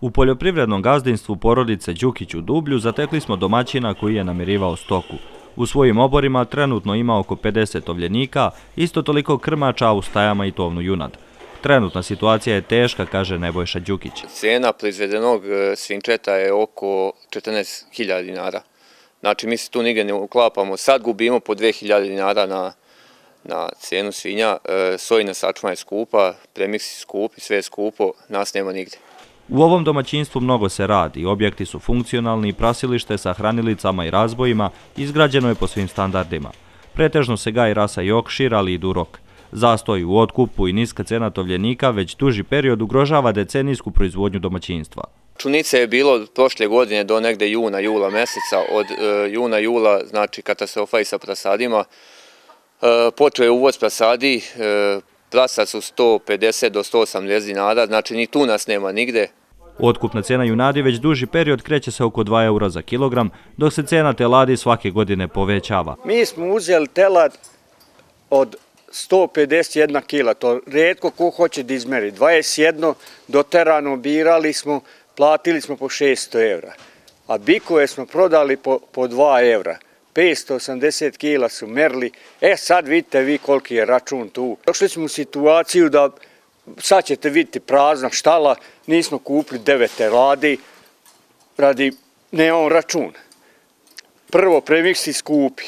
U poljoprivrednom gazdinstvu porodice Đukić u Dublju zatekli smo domaćina koji je namirivao stoku. U svojim oborima trenutno ima oko 50 ovljenika, isto toliko krmača u stajama i tovnu junad. Trenutna situacija je teška, kaže Nebojša Đukić. Cena proizvedenog e, svinčeta je oko 14.000 dinara. Znači mi se tu nigde ne uklapamo. Sad gubimo po 2.000 dinara na na cenu svinja. E, sojina sačma je skupa, premiksi skupi, sve je skupo, nas nema nigde. U ovom domaćinstvu mnogo se radi, objekti su funkcionalni, prasilište sa hranilicama i razbojima izgrađeno je po svim standardima. Pretežno se gaji rasa Yorkshire, ali i Durok. Zastoj u otkupu i niska cena tovljenika već duži period ugrožava decenijsku proizvodnju domaćinstva. Čunice je bilo prošle godine do negde juna, jula meseca, od e, juna, jula, znači katastrofa i sa prasadima. E, počeo je uvoz prasadi, e, prasa su 150 do 180 dinara, znači ni tu nas nema nigde. Otkupna cena junadi već duži period kreće se oko 2 eura za kilogram, dok se cena teladi svake godine povećava. Mi smo uzeli telad od 151 kila, to redko ko hoće da izmeri. 21 doterano birali smo, platili smo po 600 evra, a bikove smo prodali po 2 evra. 580 kila su merli, e sad vidite vi koliki je račun tu. Došli smo u situaciju da sad ćete vidjeti prazna štala, nismo kupili devete radi, radi nemamo račun. Prvo, premiksi skupi,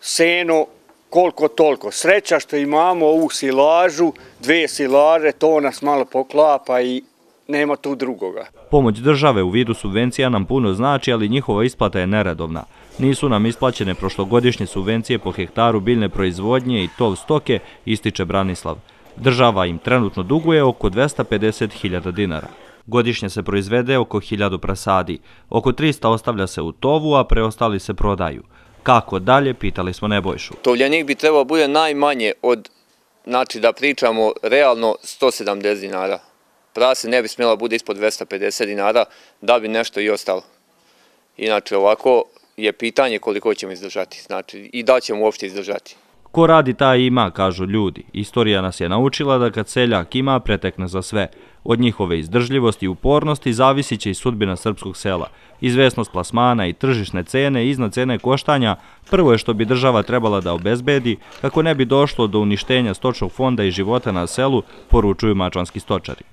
seno koliko toliko. Sreća što imamo ovu silažu, dve silaže, to nas malo poklapa i nema tu drugoga. Pomoć države u vidu subvencija nam puno znači, ali njihova isplata je neredovna. Nisu nam isplaćene prošlogodišnje subvencije po hektaru biljne proizvodnje i tov stoke, ističe Branislav. Država im trenutno duguje oko 250.000 dinara. Godišnje se proizvede oko 1000 prasadi. Oko 300 ostavlja se u tovu, a preostali se prodaju. Kako dalje, pitali smo Nebojšu. Tovljenik bi trebao bude najmanje od, znači da pričamo realno 170 dinara. Prase ne bi smjela bude ispod 250 dinara da bi nešto i ostalo. Inače ovako je pitanje koliko ćemo izdržati, znači i da ćemo uopšte izdržati. Ko radi, taj ima, kažu ljudi. Istorija nas je naučila da kad seljak ima, pretekne za sve. Od njihove izdržljivosti i upornosti zavisit će i sudbina srpskog sela. Izvesnost plasmana i tržišne cene iznad cene koštanja prvo je što bi država trebala da obezbedi kako ne bi došlo do uništenja stočnog fonda i života na selu, poručuju mačanski stočari.